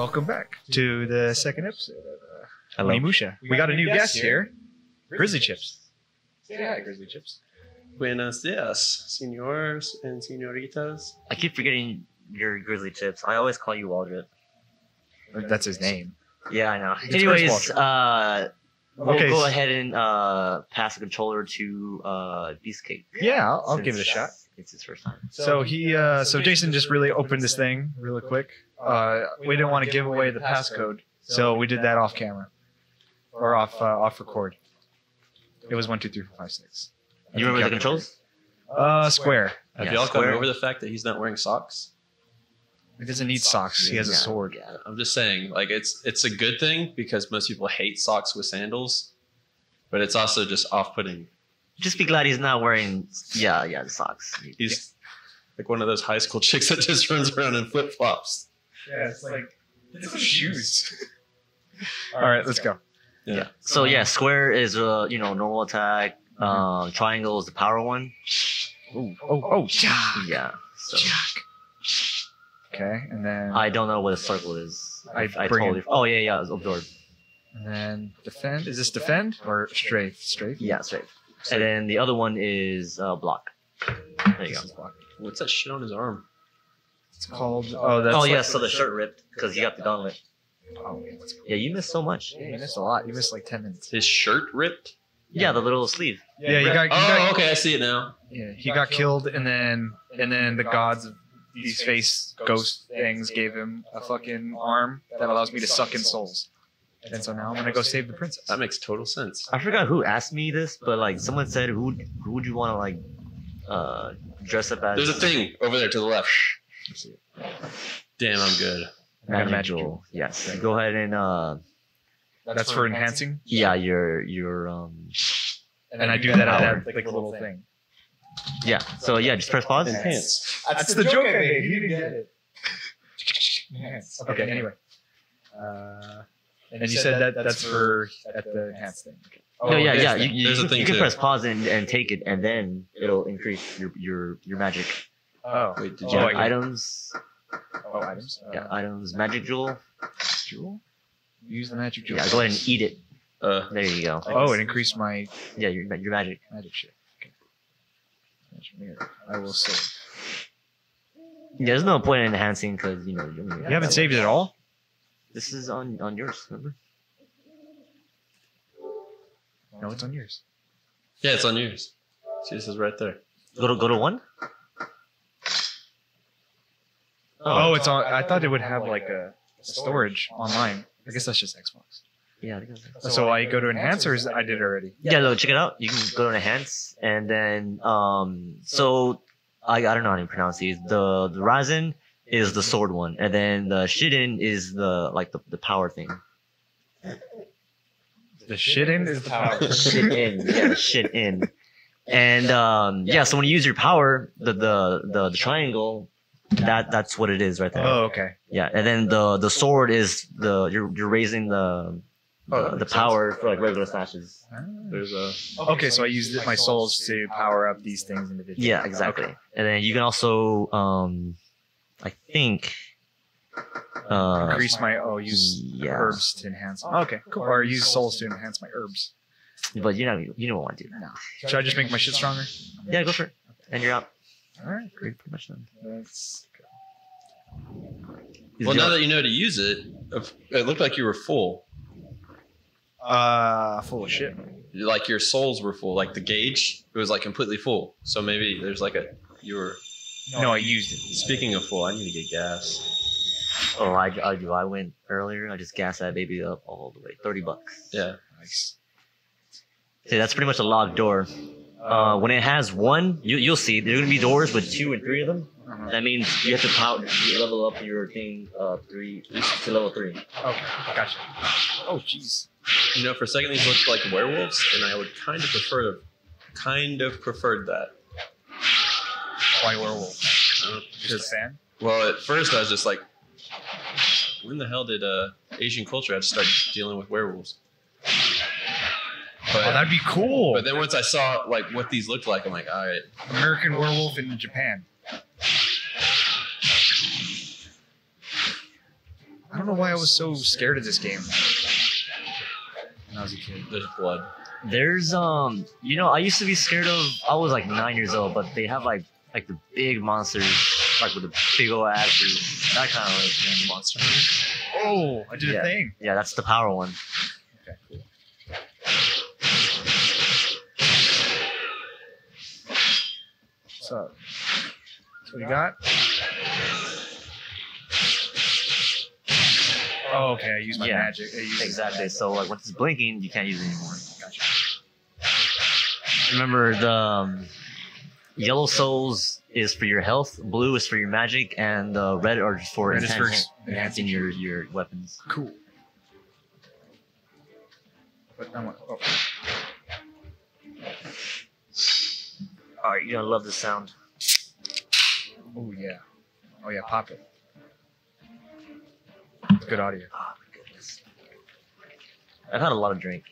welcome back to the second episode of uh, Hello. Onimusha. We got a new guest here, Grizzly Chips. Say hi, Grizzly Chips. Buenos dias, senores and senoritas. I keep forgetting your grizzly chips. I always call you Waldrop. That's his name. Yeah, I know. It's Anyways, Chris uh, we'll Okay. go ahead and uh, pass the controller to uh, Beastcake. Yeah, I'll, I'll give it a shot. It's his first time. So he, uh, so Jason just really opened this thing really quick. Uh, we didn't want to give away the passcode, so we did that off camera or off uh, off record. It was one, two, three, four, five, six. You remember the controls? Uh, square. Have Yeah, y'all square. over the fact that he's not wearing socks? He doesn't need socks. He has a Yeah, sword. Yeah. I'm just saying, like it's it's a good thing because most people hate socks with sandals, but it's also just off-putting. Just be glad he's not wearing. Yeah, yeah, the socks. He's like one of those high school chicks that just runs around in flip flops. Yeah, it's like it's shoes. All right, let's go. Yeah. So yeah, square is uh you know normal attack. Mm-hmm. Um, triangle is the power one. Oh, oh, oh, shock. Yeah. So Okay, and then I don't know what a circle is. I I, bring totally. it. Oh yeah, yeah, it's absorb. and then defend. Is this defend or strafe? Strafe. Yeah, straight. And then the other one is uh, block. There you go. Block. What's that shit on his arm? It's called. Oh, that's. oh like- yeah, so the shirt ripped because you got the gauntlet. Oh, that's cool. Yeah, you missed so much. Yeah, you missed a lot. You missed like ten minutes. His shirt ripped. Yeah, the little sleeve. Yeah, you got. You Oh, got okay, I see it now. yeah, he got killed, and then and then the gods of these face ghost things gave him a fucking arm that allows me to suck in souls. And so now I'm gonna go save the princess. That makes total sense. I forgot who asked me this, but like someone said, who who would you want to like uh dress up as? There's a thing over there to the left. Damn, I'm good. I Magic magic Jewel. jewel. Yes. Go ahead and uh That's for enhancing, yeah, your your um and I do that at that like little thing. yeah. So yeah, just press pause. Enhance. That's the joke I made. You didn't get it. Enhance. Okay. Anyway. Uh, and you said that that's for at the enhance thing. Okay. no, yeah, yeah. thing. You, you, There's a you can too. press pause and, and take it, and then it'll increase your your your magic. Oh, Wait, did oh, you- I Yeah, items. Oh, items. Uh, Yeah, items. Magic jewel. Jewel. Use the magic jewel. Yeah, go ahead and eat it. Uh, There you go. Oh, it increased my Yeah, your your magic. magic shit. Okay. Magic mirror. I will save. Yeah, there's no point in enhancing because you know you, You haven't saved it at all. This is on on yours. Remember? No, it's on yours. yeah, it's on yours. See, this is right there. Go to go to one. Oh, it's on. I thought it would have like a, a storage online. I guess that's just Xbox. Yeah. I think that's- So I go to enhancers. I did it already? Yeah, no, check it out. You can go to enhance, and then um, so I, I don't know how to pronounce these. The the Ryzen is the sword one, and then the Shiden is the like the, the power thing. The shit in is the power. Shit in, yeah, the shit in. And um, yeah, so when you use your power, the the the, the triangle, that that's what it is right there. Oh, okay. Yeah, and then the the sword is the you're you're raising the Oh, that the, the makes power for like regular slashes. There's a. Okay, so I use my souls to power up these things individually. Yeah, exactly. Okay. And then you can also, um, I think, uh, Increase my oh use yeah. herbs to enhance. Okay, cool. Or use souls to enhance my herbs. But you know, you don't want to do that. No. Should I just make my shit stronger? Yeah, go for it. And you're out. All right, great. Pretty much done. That's Is Well, now that you know to use it, it looked like you were full. uh full of shit. Like your souls were full. Like the gauge, it was like completely full. So maybe there's like a you were. No, I used it. Speaking of full, I need to get gas. oh, I, I do. I went earlier. I just gassed that baby up all the way. Thirty bucks. Yeah. Nice. See, that's pretty much a locked door. Uh, when it has one, you, you'll see there's gonna be doors with two and three of them. Uh-huh. That means you have to power, you level up your thing uh, three to level three. Okay, gotcha. Oh, jeez. You know, for a second these looked like werewolves, and I would kind of prefer, kind of preferred that. Why werewolf? I don't- Just fan? Well, at first I was just like, when the hell did uh, Asian culture have to start dealing with werewolves? But, Oh, that'd be cool. but then once I saw like what these looked like, I'm like, all right, American werewolf in Japan. I don't know why I was so scared of this game when I was a kid. There's blood. There's um, you know, I used to be scared of. I was like nine years old, but they have like like the big monsters, like with the big old asses. That kind of like. Monster. Oh, I did Yeah. a thing. Yeah, that's the power one. Okay, cool. Up? So we got. Oh, okay. I use my Yeah, magic. Exactly. So like once it's blinking, you can't use it anymore. Remember the um, yellow souls is for your health, blue is for your magic, and uh, red are just for Red is for ex- enhancing your your weapons. Cool. But I want. Oh. All right, you're gonna love the sound. oh yeah. Oh yeah. Pop it. Good audio. Oh my goodness. I've had a lot of drink.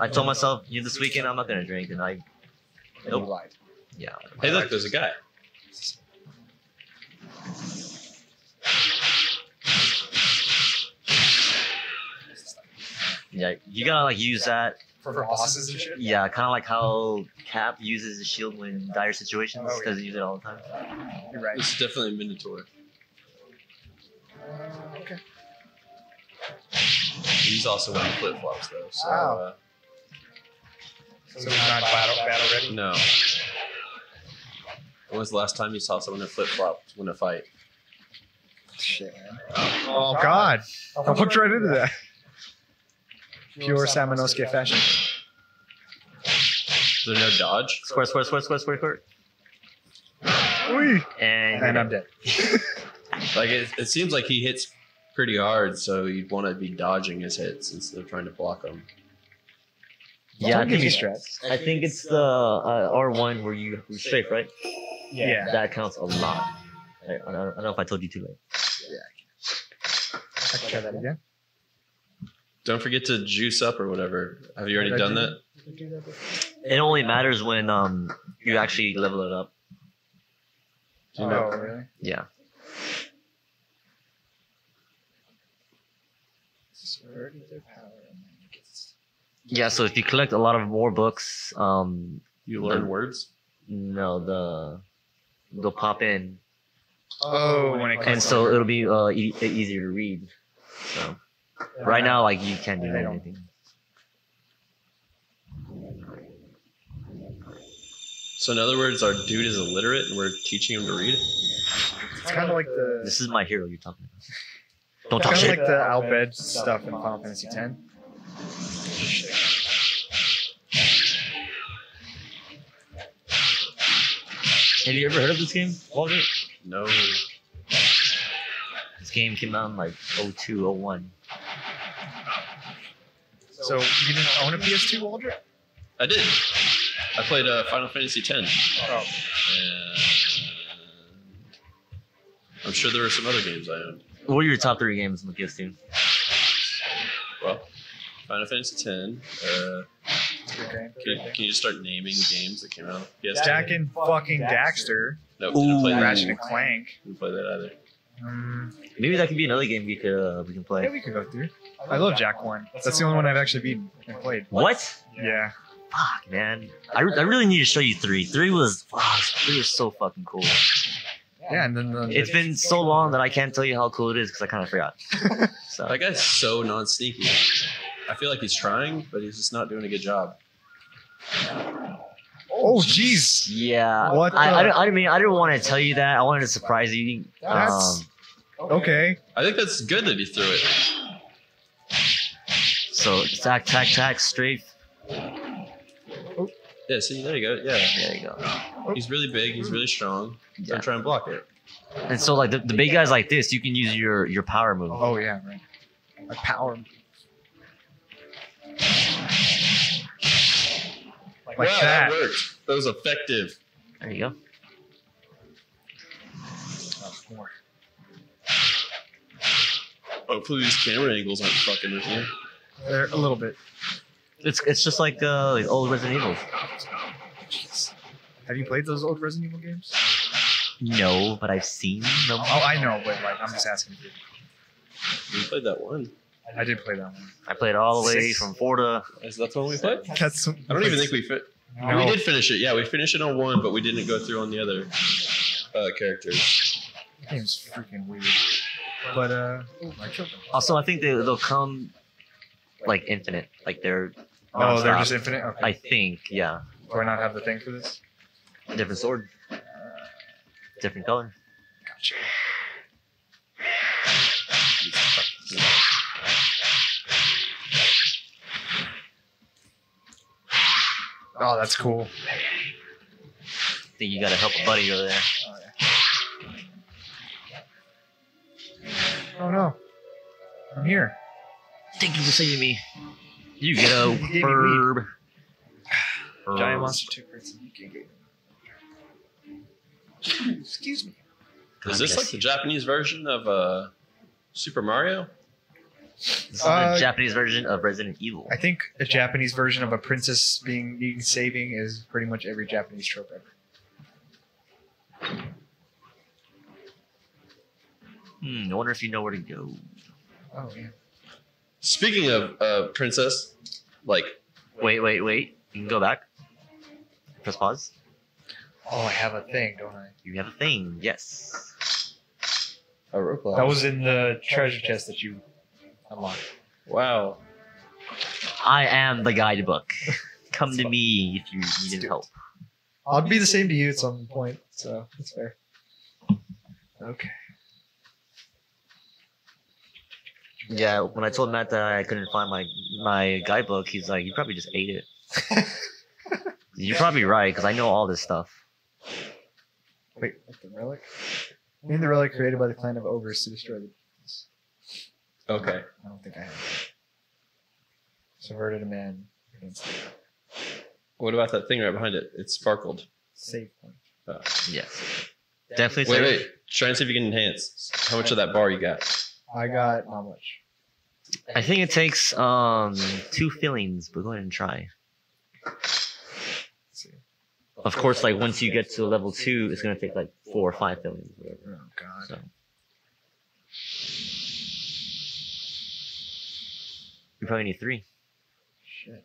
I told myself, you this weekend I'm not gonna drink, and I, You Nope. lied. Yeah. Hey, look, there's a guy. Yeah, you gotta like use that. For bosses and shit. Yeah, kind of like how Cap uses the shield when dire situations. Oh, yeah. Doesn't use it all the time. You're right. This is definitely a Minotaur. okay. He's also wearing flip flops though. So Wow. uh, So he's not battle battle ready. no. When was the last time you saw someone in flip flops win a fight? Shit, man. Oh God! I walked right into that. Pure Samanosuke fashion. Is there no dodge? Square, square, square, square, square, square. Whee! And, And I'm dead. Like it, it seems like he hits pretty hard, so you'd want to be dodging his hits instead of trying to block them. yeah, I Don't give think, me it's, stress. I think it's the uh, R1 where you you strafe, right? Yeah. That counts a lot. I, I, don't, I don't know if I told you too late. I can try that again. Don't forget to juice up or whatever. Have you already Did I done do that? It only matters when um you actually level it up. Do you know? Oh, really? Yeah. Yeah, so if you collect a lot of more books, um, You learn words. no, the they'll pop in, Oh, when it comes and so it'll be uh, e- easier to read. So right now, like you can't do They anything. So in other words, our dude is illiterate, and we're teaching him to read. it's kind of like the This is my hero you're talking about. Don't talk kind of shit. like the Al Bhed stuff in Final Fantasy X. Have you ever heard of this game, Walter? No. This game came out in like 02, 01. So you didn't own a PS2, Waldron? I did. I played uh, Final Fantasy X. Oh, And I'm sure there were some other games I owned. What are your top three games on the PS2? Well, Final Fantasy X. Uh, it's a good game. can, can you just start naming games that came out? Yes. Jak and fucking Daxter, No, didn't play Ooh. that. Ratchet and Clank. Didn't play that either. Um, Maybe that could be another game we could uh, we can yeah, play. we could go through. I love Jak One. That's the only one I've actually beaten and played. What? Yeah. Fuck, man. I, re- I really need to show you three. Three was wow, three was so fucking cool. Yeah, and then the, It's been so long that I can't tell you how cool it is because I kind of forgot. So That guy's so non-sneaky. I feel like he's trying, but he's just not doing a good job. oh jeez. yeah, What I, the- I, don't- I mean I didn't want to tell you that. I wanted to surprise you. That's- Um, Okay. I think that's good that he threw it. so tack tack tack strafe. Yeah, see, there you go. Yeah, There you go. he's really big. He's really strong. Yeah. Don't try and block it. And so like the, the big guys like this, you can use your your power move. Oh yeah, right. My power. Like wow, that. worked. That was effective. There you go. Oh, more. Hopefully these camera angles aren't fucking with you. They're a little bit. It's it's just like uh like old Resident Evil. Jeez. Have you played those old Resident Evil games? No, but I've seen them. Oh, I know, but like I'm just asking you. We played that one. I did play that one. I played all the way Six. from Florida. Is that the one we played? That's. I don't even think we fit. No. We did finish it. Yeah, we finished it on one, but we didn't go through on the other uh, characters. That game's freaking weird. But uh, I killed them. Also, I think they they'll come like infinite. Like they're Oh, they're just infinite. Okay. I think, yeah. Do I not have the thing for this? Different sword, different color. Gotcha. Oh, that's cool. I think you gotta help a buddy over there. Oh, yeah. oh no, I'm here. Thank you for saving me. You get a You gave me herb. Giant Herb. monster two person. Excuse me. Is this like the Japanese version of uh, Super Mario? This is Uh, the Japanese version of Resident Evil. I think a Japanese version of a princess being needing saving is pretty much every Japanese trope ever. Hmm, I wonder if you know where to go. Oh yeah. Speaking of uh, princess, like Wait, wait, wait. You can go back. Press pause. Oh, I have a thing, don't I? You have a thing. Yes. a robot. That was in the treasure chest that you unlocked. wow. I am the guidebook. Come to me if you needed do help. I'll be the same to you at some point, so that's fair. Okay. Yeah, when I told Matt that I couldn't find my my guidebook, he's like, "You probably just ate it." You're probably right because I know all this stuff. Wait, what the relic? Name the relic created by the clan of ogres to destroy the. Okay. I don't think I have. it. Subverted a man against What about that thing right behind it? It sparkled. save point. Yes, definitely. Wait, wait. Try and see if you can enhance. How much of that bar you got? I got how much? I think it takes um two fillings, but go ahead and try. Let's see. Of course, like once you get to level two, it's gonna take like four or five fillings. Whatever. Oh god. So you probably need three. Shit.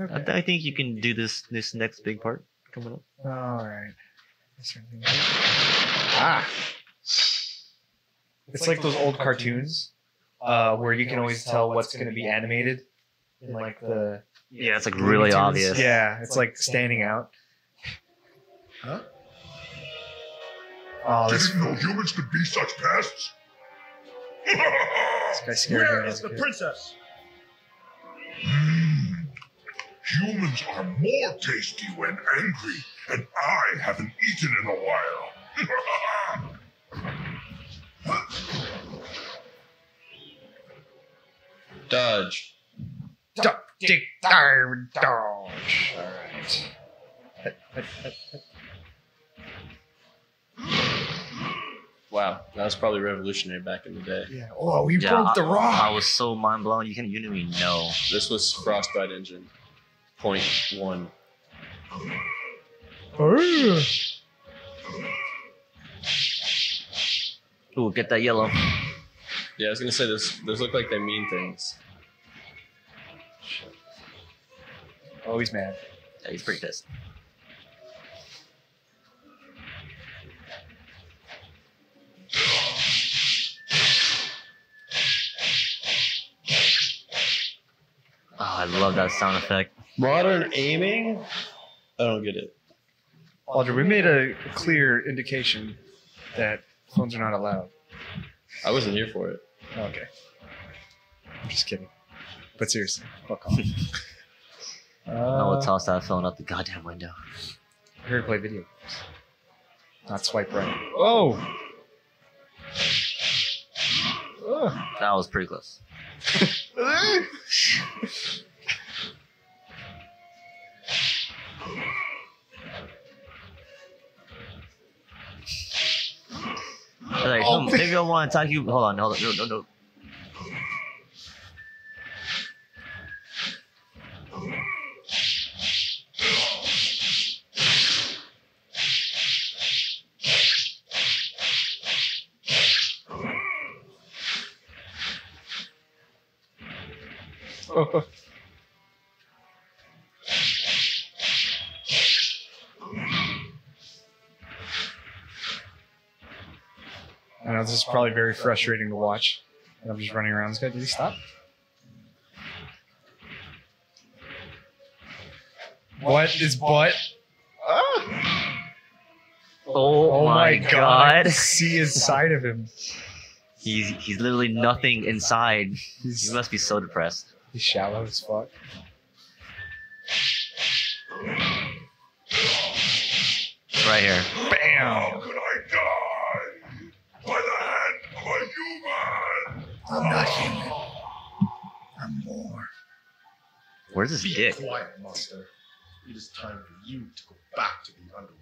I, th- I think you can do this this next big part coming up. All right. Is there anything- Ah. It's like those old cartoons, uh, where you can always tell what's going to be animated in like the Yeah, it's like really Tunes. obvious. Yeah, it's like standing out. Huh? Oh, this, Didn't know humans could be such pests. this guy scared. Where when is the kid. princess? Hmm. Humans are more tasty when angry, and I haven't eaten in a while. Dodge. Duck, dick, dive, dodge. All right. Wow, that was probably revolutionary back in the day. Yeah. Oh, we Yeah, broke the I, rock. I was so mind blown. You can you didn't even know. This was Frostbite Engine. Point one. Oh. Ooh, get that yellow. Yeah, I was gonna say this. Those look like they mean things. Oh, he's mad. Yeah, he's pretty pissed. I love that sound effect. Modern aiming? I don't get it. Audrey, we made a clear indication that phones are not allowed. I wasn't here for it. Okay. I'm just kidding. But seriously, fuck off. I uh, would toss that phone out the goddamn window. I'm here to play video games. Not swipe right. Oh! Ugh. That was pretty close. maybe I want to attack you. Hold on, hold on, no, no. no. Probably very frustrating to watch. And I'm just running around this guy. Did he stop? What is butt? Ah! Oh, my I god. can see inside of him. He's he's literally nothing inside. He must be so depressed. he's shallow as fuck. Right here. Bam! could I die? By the hand of a human! I'm not human. I'm more. Where's his Be dick? quiet, monster. It is time for you to go back to the underworld.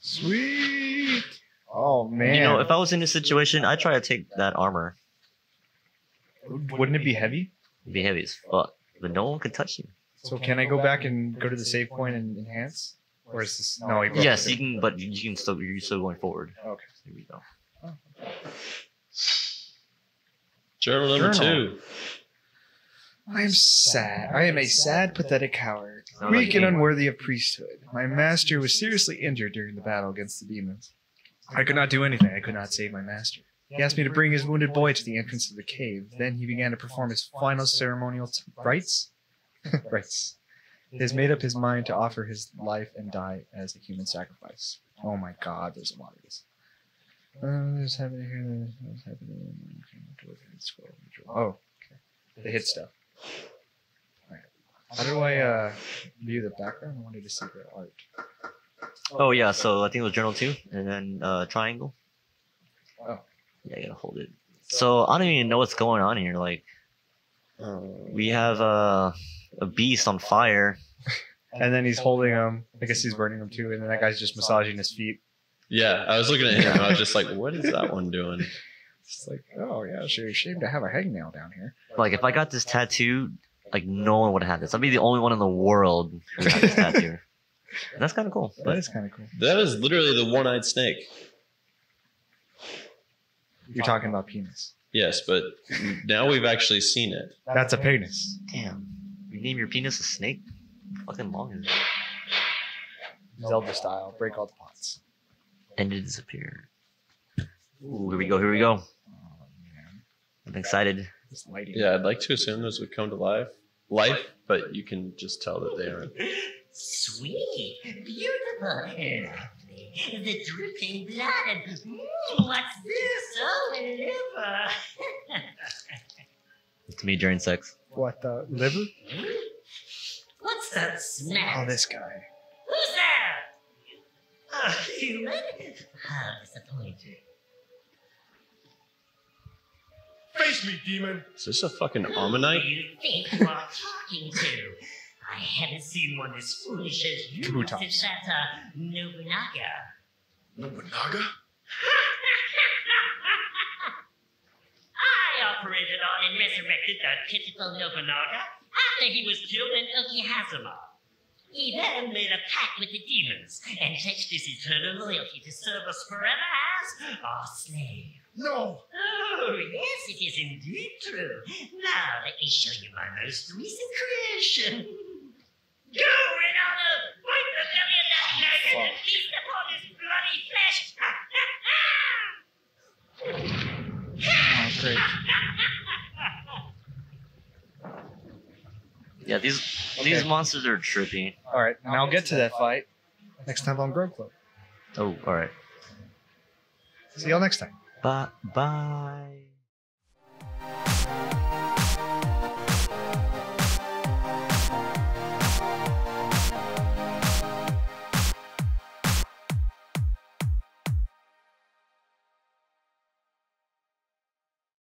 Sweet. Oh man. You know, if I was in this situation, I'd try to take that armor. wouldn't it be heavy? It'd be heavy as fuck. But no one could touch you. So can I go back and go to the save point and enhance? Or is this no? Yes, you can, but you can still you're still going forward. Okay. Here we go. Oh. Journal number Journal. two. I am sad. I am a sad, pathetic coward, Sound weak like and me. unworthy of priesthood. My master was seriously injured during the battle against the demons. I could not do anything. I could not save my master. He asked me to bring his wounded boy to the entrance of the cave. Then he began to perform his final ceremonial t- rites. rites. He has made up his mind to offer his life and die as a human sacrifice. Oh my God, there's a lot of this. Uh, there's happening here. There's happening. Oh, okay. The hit stuff. Alright. How do I uh, view the background? I wanted to see the art. Oh yeah, so I think it was journal two, and then uh, triangle. Oh. Yeah, you gotta hold it. So I don't even know what's going on here. Like, we have uh, a beast on fire. And then he's holding him. I guess he's burning him too. And then that guy's just massaging his feet. Yeah, I was looking at him. I was just like, what is that one doing? It's like, oh yeah, sure, shame to have a hangnail down here. Like, if I got this tattoo, like no one would have this. I'd be the only one in the world who had this tattoo. And that's kind of cool. That is kind of cool. That is literally the one-eyed snake. You're talking about penis. Yes, but now we've actually seen it. That's a penis. damn, you name your penis a snake? Fucking long is it? Zelda style. Break all the pots. And it disappeared. Ooh, here we go. Here we go. Oh man, I'm excited. this lighting. Yeah, I'd like to assume those would come to life, life, but you can just tell that they aren't. Sweet, beautiful, lovely. The dripping blood and mm, what's this? Oh, liver. To me during sex. What the liver? What's that smell? Oh, this guy. Who's there? A human? How disappointing. Face me, demon! Is this a fucking Who Ammonite? do you think you are talking to? I haven't seen one as foolish as you Kabutops. since that uh, Nobunaga. Nobunaga? I operated on and resurrected the pitiful Nobunaga after he was killed in Okehazama. He then made a pact with the demons and pledged his eternal loyalty to serve us forever as our slave. No! Oh, yes, it is indeed true. Now let me show you my most recent creation. Go, Reynaldo! Bite the belly of that ah, nugget and feast upon his bloody flesh! Oh, great. Yeah, these these monsters are trippy. All right, and I'll get to that fight next time on Grub Club. Oh, all right. See y'all next time. Bye bye.